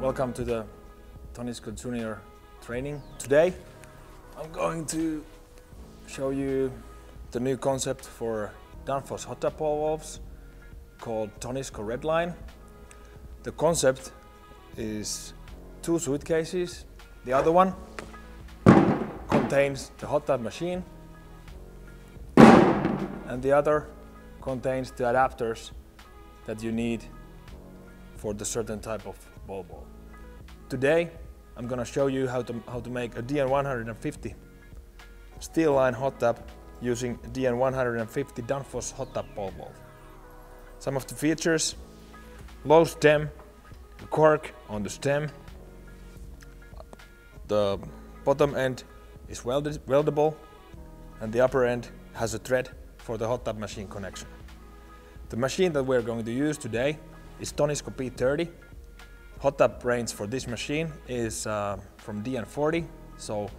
Welcome to the Tonisco Junior training. Today I'm going to show you the new concept for Danfoss hot tap ball valves called Tonisco Redline. The concept is two suitcases. The other one contains the hot tap machine and the other contains the adapters that you need for the certain type of Today I'm gonna show you how to, how to make a DN150 steel line hot tap using DN150 Danfoss hot tap ball valve. Some of the features, low stem, the cork on the stem, the bottom end is welded, weldable and the upper end has a thread for the hot tap machine connection. The machine that we're going to use today is Tonisco B30. Hot tap range for this machine is uh, from DN40, so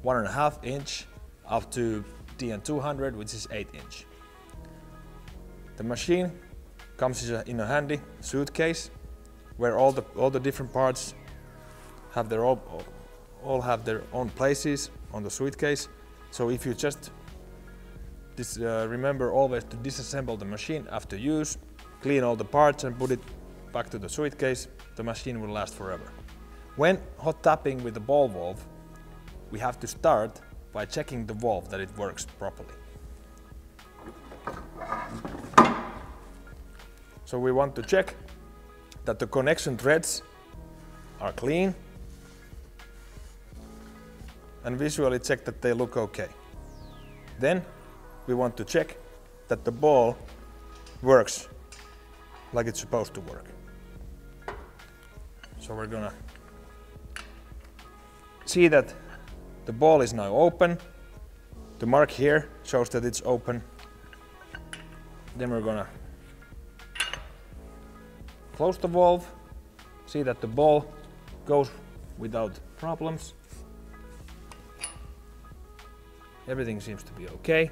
one and a half inch up to DN200, which is eight inch. The machine comes in a handy suitcase where all the all the different parts have their all, all have their own places on the suitcase. So if you just this, uh, remember always to disassemble the machine after use, clean all the parts and put it back to the suitcase. The machine will last forever. When hot tapping with the ball valve, we have to start by checking the valve that it works properly. So we want to check that the connection threads are clean and visually check that they look okay. Then we want to check that the ball works like it's supposed to work. So we're gonna see that the ball is now open. The mark here shows that it's open. Then we're gonna close the valve, see that the ball goes without problems. Everything seems to be okay.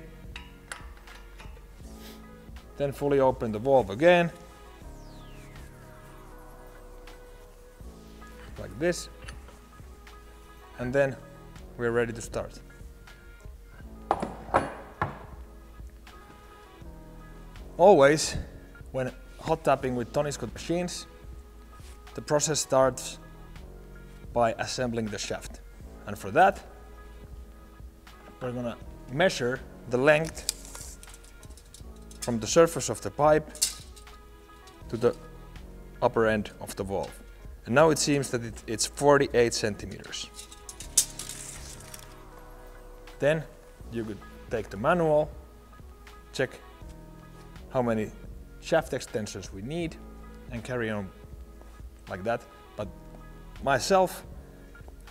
Then fully open the valve again. Like this. And then we're ready to start. Always, when hot tapping with Tonisco machines, the process starts by assembling the shaft. And for that, we're gonna measure the length from the surface of the pipe to the upper end of the valve. And now it seems that it, it's 48 centimeters. Then you could take the manual, check how many shaft extensions we need and carry on like that. But myself,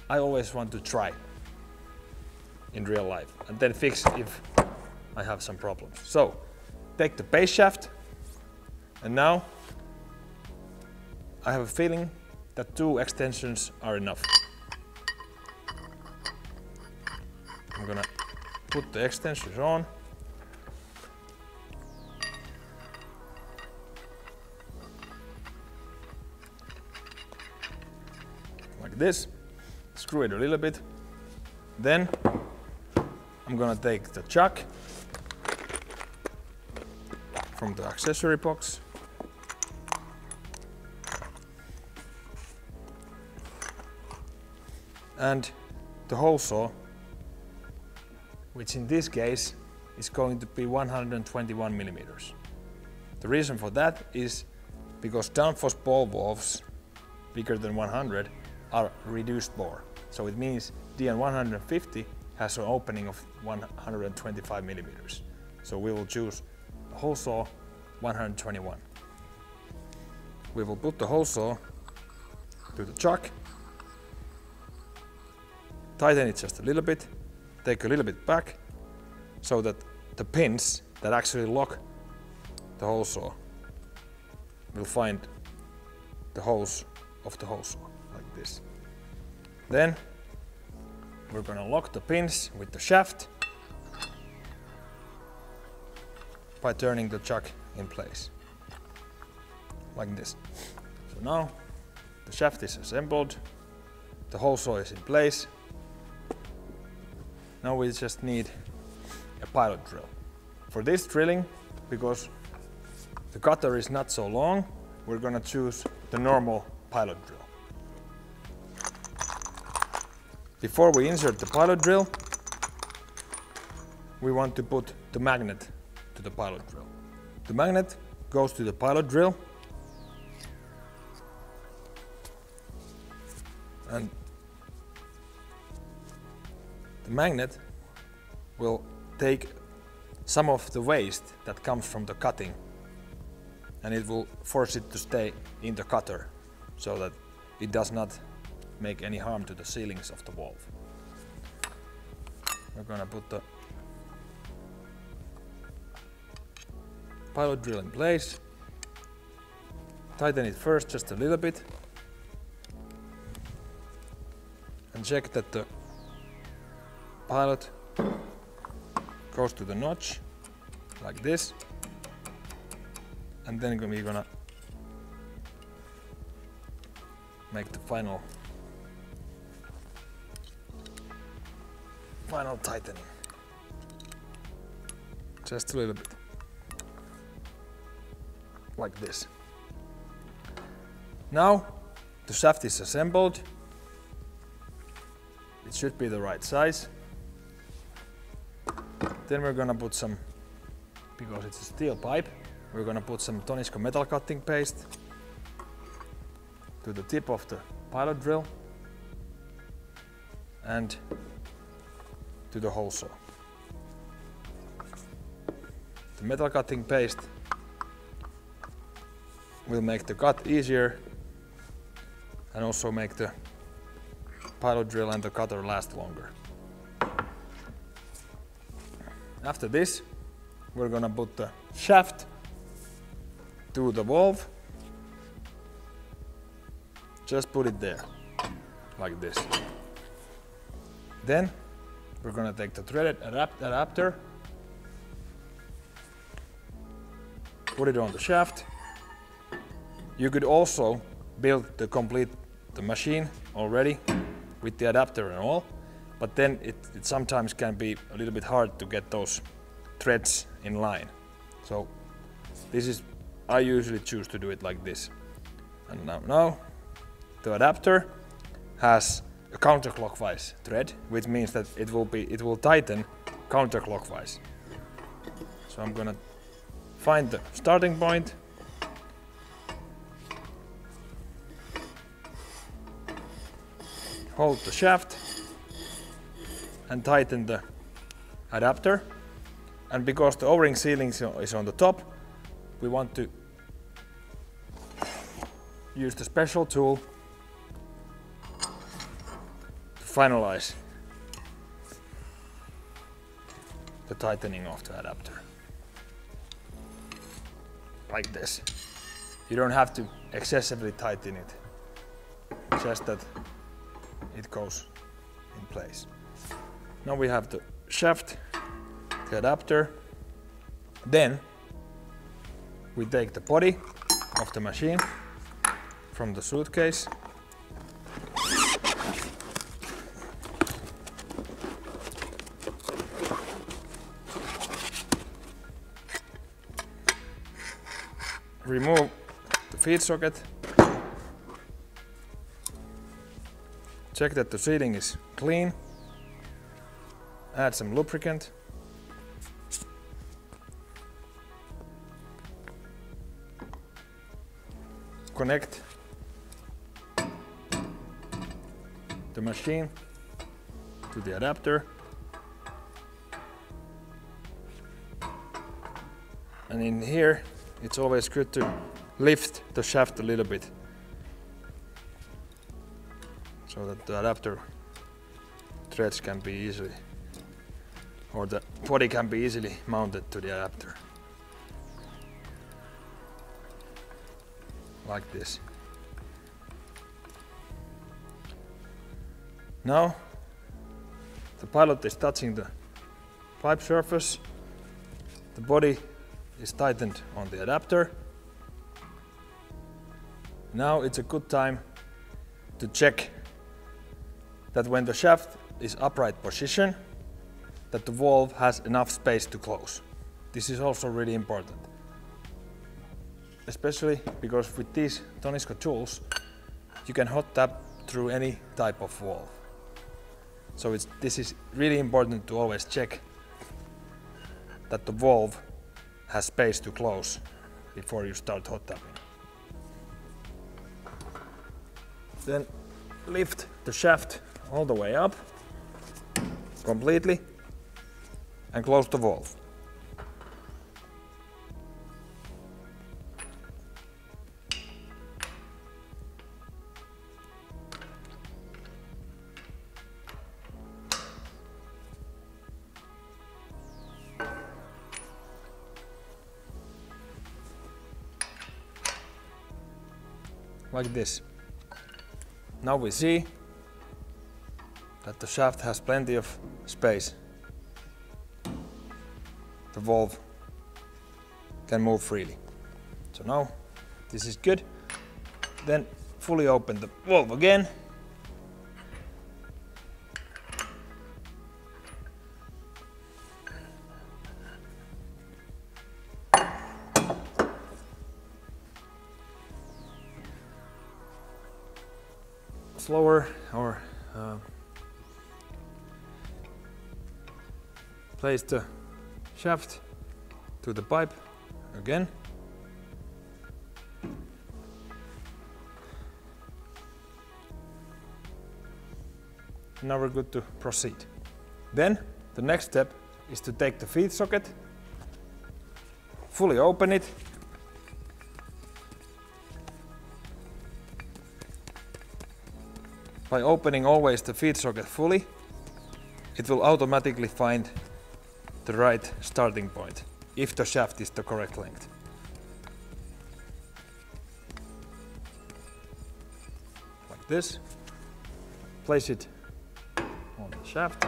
I always want to try in real life and then fix if I have some problems. So take the base shaft and now I have a feeling that two extensions are enough. I'm gonna put the extensions on. Like this, screw it a little bit. Then I'm gonna take the chuck from the accessory box. And the hole saw, which in this case is going to be 121 millimeters. The reason for that is because Danfoss ball valves bigger than 100 are reduced bore. So it means DN150 has an opening of 125 millimeters. So we will choose hole saw 121. We will put the hole saw to the chuck, tighten it just a little bit, take a little bit back so that the pins that actually lock the hole saw will find the holes of the hole saw like this. Then we're gonna lock the pins with the shaft by turning the chuck in place like this. So now The shaft is assembled, the hole saw is in place. Now we just need a pilot drill. For this drilling, because the cutter is not so long, we're gonna choose the normal pilot drill. Before we insert the pilot drill, we want to put the magnet to the pilot drill. The magnet goes to the pilot drill the magnet will take some of the waste that comes from the cutting and it will force it to stay in the cutter so that it does not make any harm to the sealings of the valve. We're gonna put the pilot drill in place, tighten it first just a little bit and check that the pilot goes to the notch like this and then we're gonna make the final final tightening. Just a little bit. Like this. Now the shaft is assembled. It should be the right size then we're gonna put some because it's a steel pipe we're gonna put some Tonisco metal cutting paste to the tip of the pilot drill and to the hole saw. The metal cutting paste will make the cut easier and also make the pilot drill and the cutter last longer. After this, we're gonna put the shaft to the valve. Just put it there, like this. Then we're gonna take the threaded adapter, put it on the shaft. You could also build the complete the machine already with the adapter and all, but then it, it sometimes can be a little bit hard to get those threads in line. So this is, I usually choose to do it like this. And now, now the adapter has a counterclockwise thread, which means that it will be it will tighten counterclockwise. So I'm gonna find the starting point. Hold the shaft and tighten the adapter. And because the O-ring sealing is on the top, we want to use the special tool to finalize the tightening of the adapter. Like this. You don't have to excessively tighten it, just that it goes in place. Now we have the shaft, the adapter. Then we take the body of the machine from the suitcase remove the feed socket. Check that the sealing is clean. Add some lubricant. Connect the machine to the adapter. And in here it's always good to lift the shaft a little bit so that the adapter threads can be easily or the body can be easily mounted to the adapter. Like this. Now the pilot is touching the pipe surface. The body is tightened on the adapter. Now it's a good time to check that when the shaft is upright position, that the valve has enough space to close. This is also really important. Especially because with these Tonisco tools, you can hot tap through any type of valve. So this is really important to always check that the valve has space to close before you start hot tapping. Then lift the shaft all the way up completely and close the valve. like this. Now we see that the shaft has plenty of space. The valve can move freely. So now this is good. Then fully open the valve again. Slower or uh, place the shaft to the pipe again. Now we're good to proceed. Then the next step is to take the feed socket, fully open it, by opening always the feed socket fully, it will automatically find the right starting point if the shaft is the correct length. Like this. Place it on the shaft.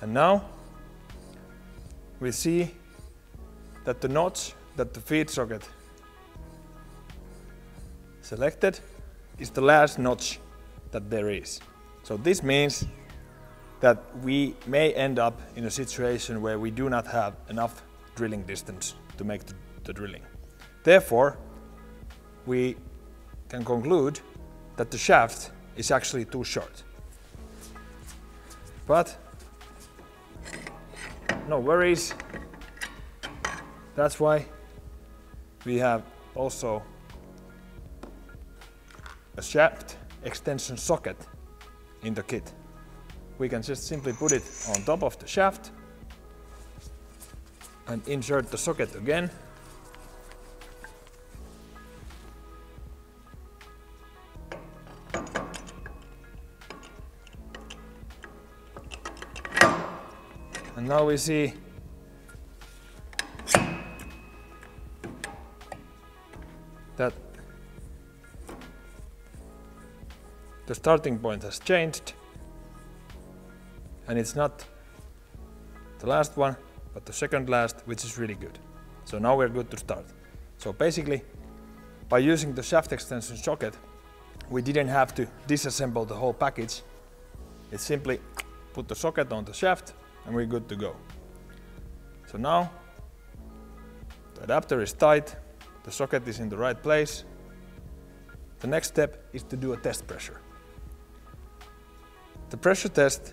And now we see that the notch that the feed socket selected is the last notch that there is. So this means that we may end up in a situation where we do not have enough drilling distance to make the, the drilling. Therefore, we can conclude that the shaft is actually too short. But no worries. That's why we have also a shaft extension socket in the kit. We can just simply put it on top of the shaft and insert the socket again. And now we see the starting point has changed and it's not the last one but the second last which is really good. So now we're good to start. So basically by using the shaft extension socket we didn't have to disassemble the whole package. It's simply put the socket on the shaft and we're good to go. So now the adapter is tight, the socket is in the right place. The next step is to do a test pressure. The pressure test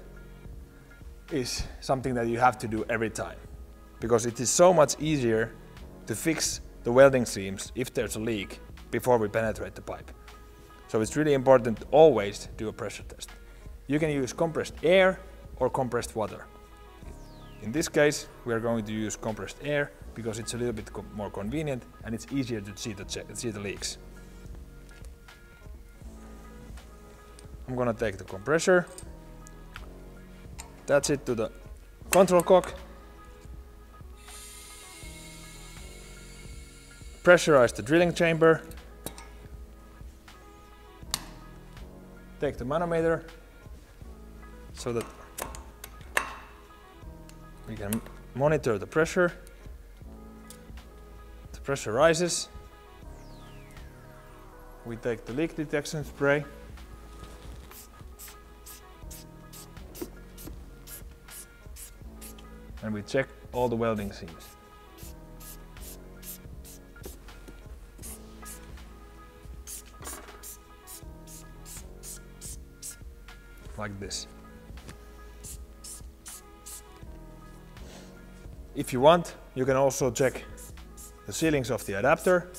is something that you have to do every time because it is so much easier to fix the welding seams if there's a leak before we penetrate the pipe. So it's really important to always do a pressure test. You can use compressed air or compressed water. In this case, we are going to use compressed air because it's a little bit co more convenient and it's easier to see the, see the leaks. I'm gonna take the compressor, attach it to the control cock, pressurize the drilling chamber, take the manometer so that we can monitor the pressure. The pressure rises, we take the leak detection spray and we check all the welding seams. Like this. If you want, you can also check the sealings of the adapter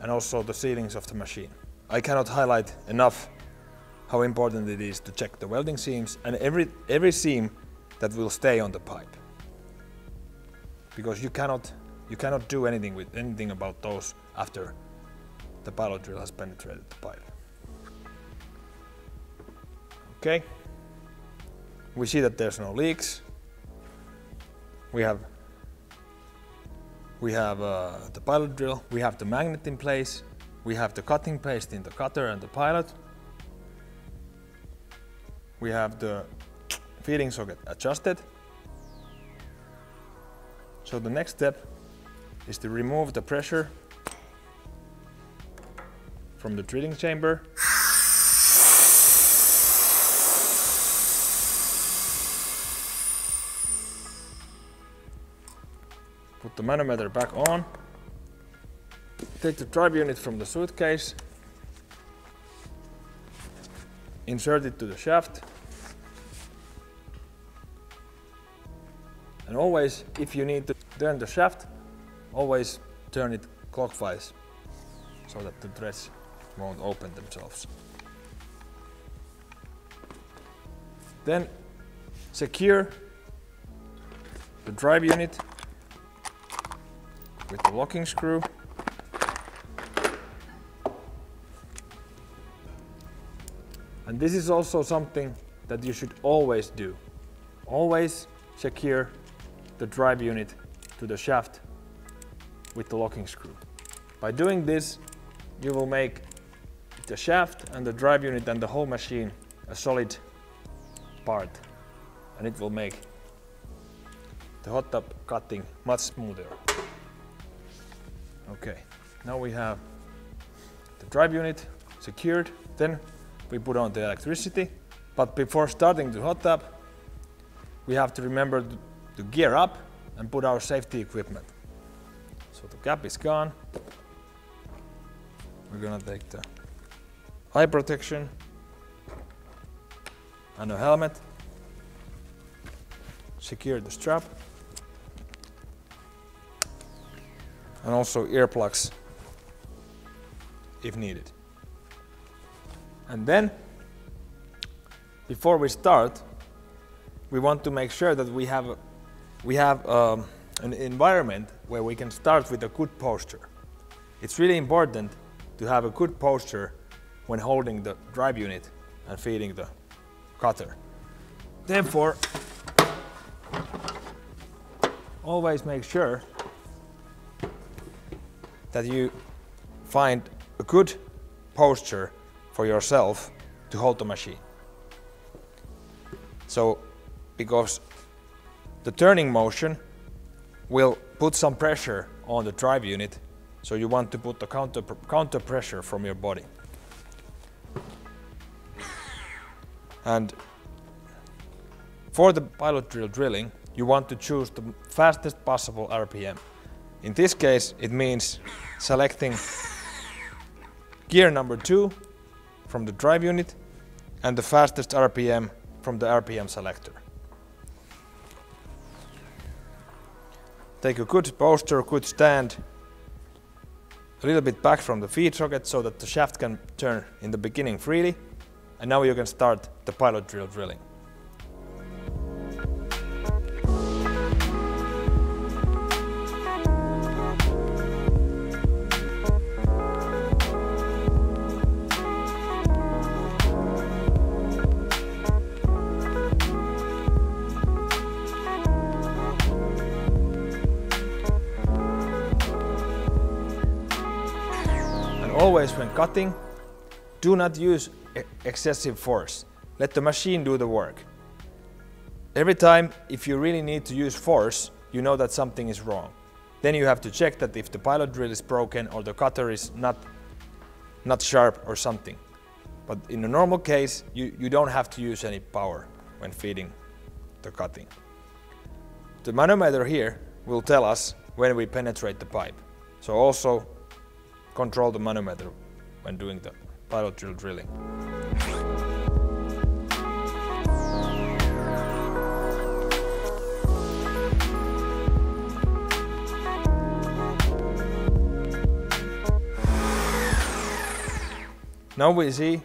and also the sealings of the machine. I cannot highlight enough how important it is to check the welding seams and every, every seam that will stay on the pipe. Because you cannot, you cannot do anything with anything about those after the pilot drill has penetrated the pipe. Okay, we see that there's no leaks. We have we have uh, the pilot drill, we have the magnet in place, we have the cutting paste in the cutter and the pilot, we have the feeding socket adjusted. So the next step is to remove the pressure from the drilling chamber. Put the manometer back on. Take the drive unit from the suitcase. Insert it to the shaft. And always, if you need to turn the shaft, always turn it clockwise so that the threads won't open themselves. Then secure the drive unit with the locking screw. And this is also something that you should always do. Always secure the drive unit to the shaft with the locking screw. By doing this, you will make the shaft and the drive unit and the whole machine a solid part and it will make the hot tap cutting much smoother. Okay, now we have the drive unit secured, then we put on the electricity. But before starting the hot tap, we have to remember to gear up and put our safety equipment. So the cap is gone. We're gonna take the eye protection and a helmet. Secure the strap. And also earplugs if needed. And then, before we start, we want to make sure that we have we have um, an environment where we can start with a good posture. It's really important to have a good posture when holding the drive unit and feeding the cutter. Therefore, always make sure that you find a good posture for yourself to hold the machine. So, because the turning motion will put some pressure on the drive unit, so you want to put the counter, counter pressure from your body. And for the pilot drill drilling, you want to choose the fastest possible RPM. In this case, it means selecting gear number two from the drive unit and the fastest RPM from the RPM selector. Take a good posture, good stand, a little bit back from the feed socket so that the shaft can turn in the beginning freely. And now you can start the pilot drill drilling. Cutting, do not use excessive force. Let the machine do the work. Every time, if you really need to use force, you know that something is wrong. Then you have to check that if the pilot drill is broken or the cutter is not, not sharp or something. But in a normal case, you, you don't have to use any power when feeding the cutting. The manometer here will tell us when we penetrate the pipe. So also control the manometer when doing the pilot drill drilling. Now we see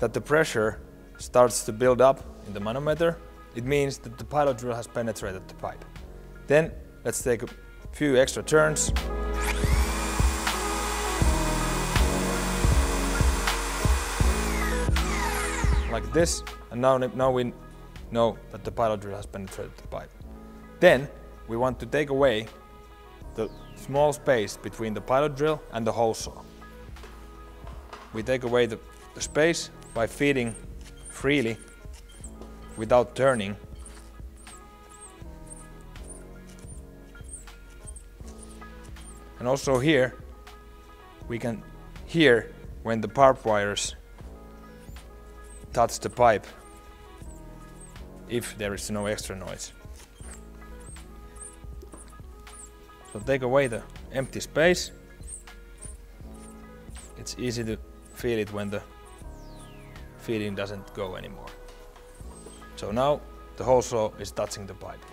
that the pressure starts to build up in the manometer. It means that the pilot drill has penetrated the pipe. Then let's take a few extra turns. Like this, and now, now we know that the pilot drill has penetrated the pipe. Then we want to take away the small space between the pilot drill and the hole saw we take away the, the space by feeding freely without turning. And also here, we can hear when the barbed wires touch the pipe if there is no extra noise. So take away the empty space. It's easy to feel it when the feeding doesn't go anymore. So now the hole saw is touching the pipe.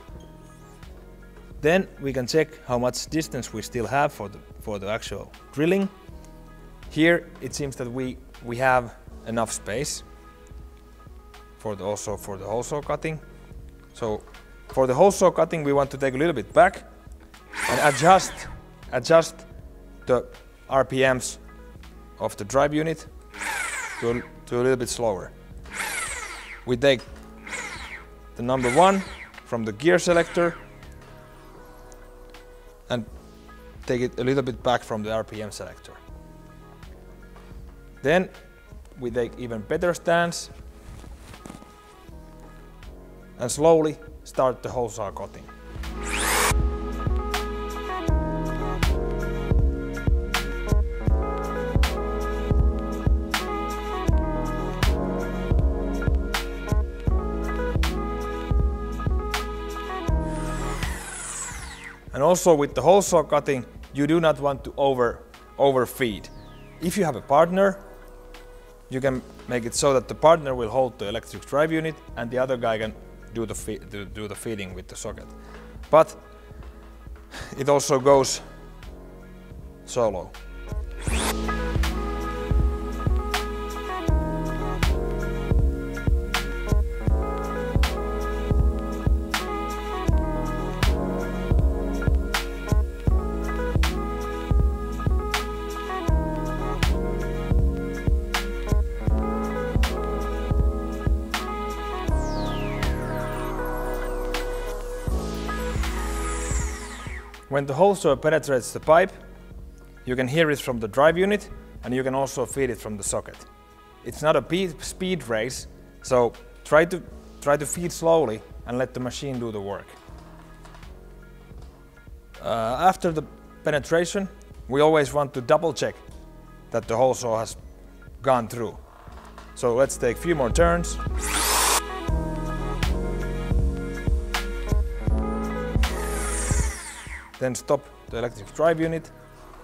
Then we can check how much distance we still have for the, for the actual drilling. Here it seems that we, we have enough space for the, also for the hole saw cutting. So for the hole saw cutting we want to take a little bit back and adjust, adjust the RPMs of the drive unit to a, to a little bit slower. We take the number one from the gear selector and take it a little bit back from the RPM selector. Then we take even better stance and slowly start the hole saw cutting. And also with the hole saw cutting, you do not want to over overfeed. If you have a partner, you can make it so that the partner will hold the electric drive unit and the other guy can do the, do, do the feeding with the socket. But it also goes solo. When the saw penetrates the pipe, you can hear it from the drive unit and you can also feed it from the socket. It's not a speed race, so try to, try to feed slowly and let the machine do the work. Uh, after the penetration, we always want to double check that the hole saw has gone through. So let's take a few more turns. Then stop the electric drive unit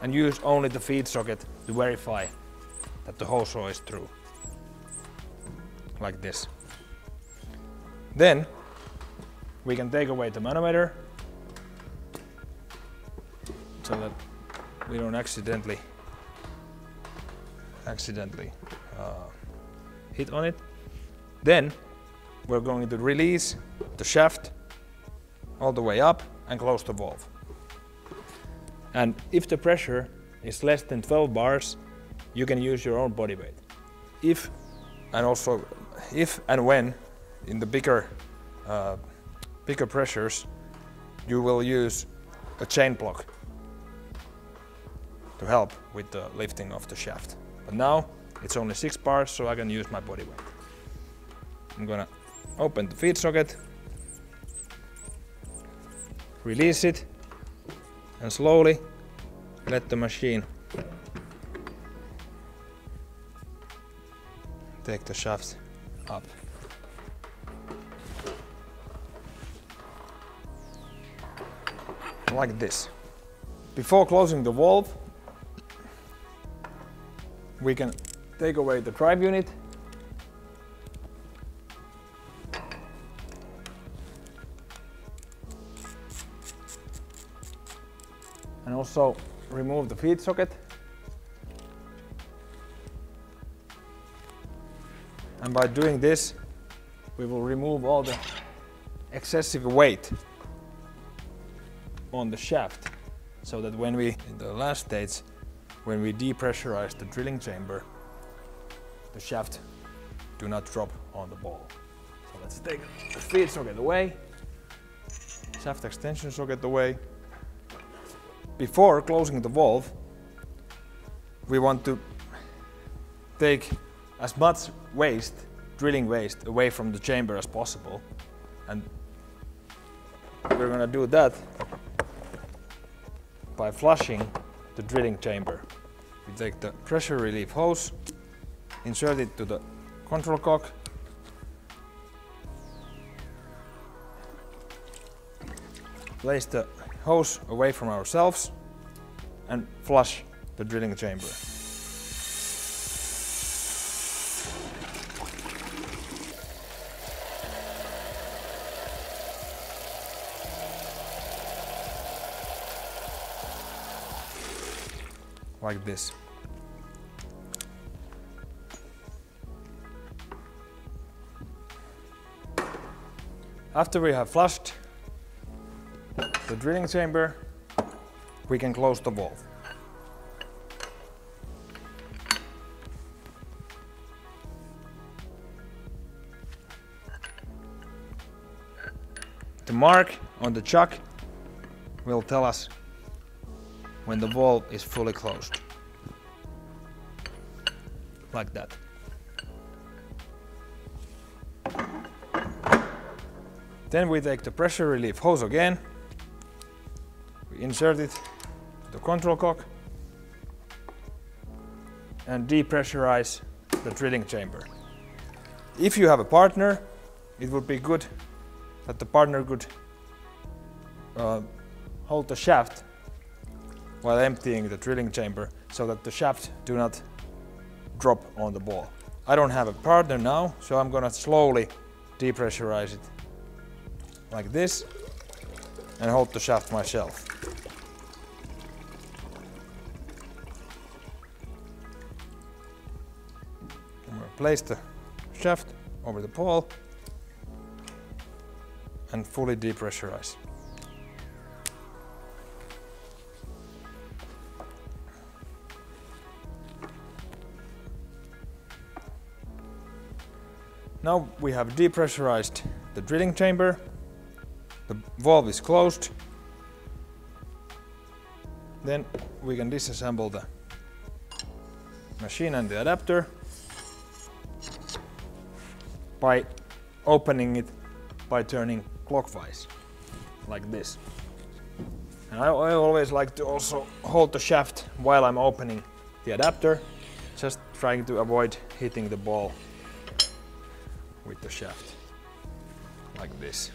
and use only the feed socket to verify that the hole saw is through. Like this. Then we can take away the manometer so that we don't accidentally accidentally uh, hit on it. Then we're going to release the shaft all the way up and close the valve. And if the pressure is less than 12 bars, you can use your own body weight. If and also if and when in the bigger uh, bigger pressures, you will use a chain block to help with the lifting of the shaft. But now it's only six bars, so I can use my body weight. I'm gonna open the feed socket release it and slowly let the machine take the shafts up. Like this. Before closing the valve, we can take away the drive unit also remove the feed socket. And by doing this we will remove all the excessive weight on the shaft so that when we in the last stage when we depressurize the drilling chamber the shaft do not drop on the ball. So let's take the feed socket away shaft extension socket away before closing the valve, we want to take as much waste, drilling waste, away from the chamber as possible. And we're gonna do that by flushing the drilling chamber. We take the pressure relief hose, insert it to the control cock, place the hose away from ourselves and flush the drilling chamber. Like this. After we have flushed the drilling chamber, we can close the valve. The mark on the chuck will tell us when the valve is fully closed. Like that. Then we take the pressure relief hose again insert it to the control cock and depressurize the drilling chamber. If you have a partner, it would be good that the partner could uh, hold the shaft while emptying the drilling chamber so that the shaft do not drop on the ball. I don't have a partner now, so I'm gonna slowly depressurize it like this and hold the shaft myself. Place the shaft over the pole and fully depressurize. Now we have depressurized the drilling chamber, the valve is closed, then we can disassemble the machine and the adapter by opening it by turning clockwise, like this. And I, I always like to also hold the shaft while I'm opening the adapter, just trying to avoid hitting the ball with the shaft, like this.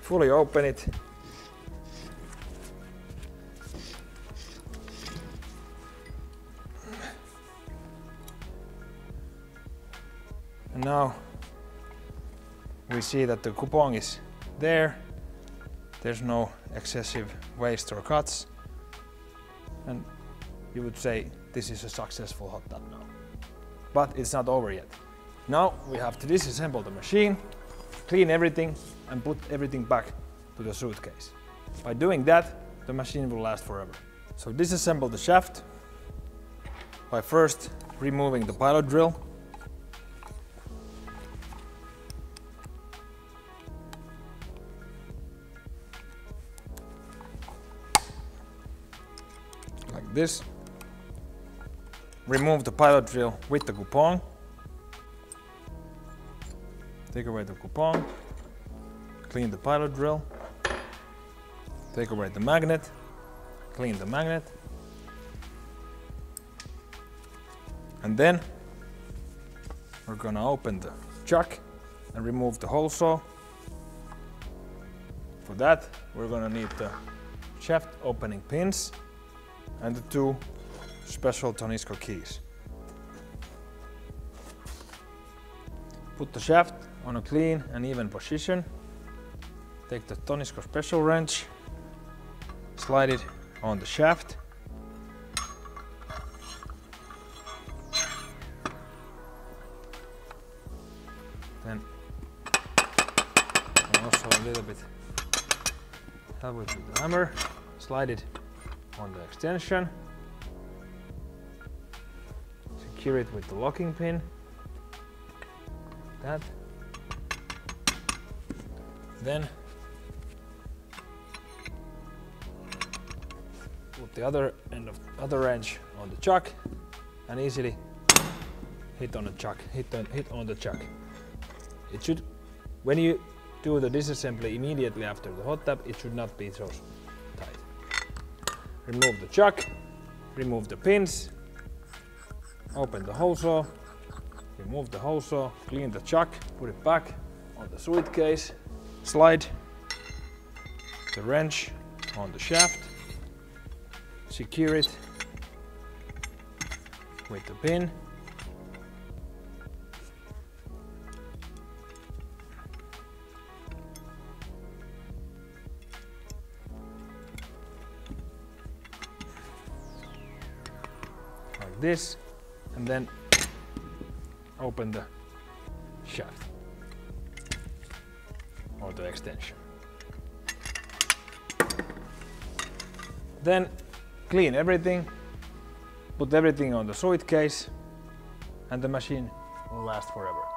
Fully open it Now we see that the coupon is there. There's no excessive waste or cuts. And you would say this is a successful hot tap now. But it's not over yet. Now we have to disassemble the machine, clean everything and put everything back to the suitcase. By doing that, the machine will last forever. So disassemble the shaft by first removing the pilot drill this. Remove the pilot drill with the coupon. Take away the coupon. clean the pilot drill, take away the magnet, clean the magnet, and then we're gonna open the chuck and remove the hole saw. For that, we're gonna need the shaft opening pins and the two special Tonisco keys. Put the shaft on a clean and even position. Take the Tonisco special wrench, slide it on the shaft. Then also a little bit help with the hammer, slide it on the extension, secure it with the locking pin, that. Then put the other end of other wrench on the chuck and easily hit on the chuck, hit on, hit on the chuck. It should, when you do the disassembly immediately after the hot tap, it should not be so. Remove the chuck, remove the pins, open the hole saw, remove the hole saw, clean the chuck, put it back on the suitcase, slide the wrench on the shaft, secure it with the pin, this and then open the shaft or the extension. Then clean everything, put everything on the suitcase and the machine will last forever.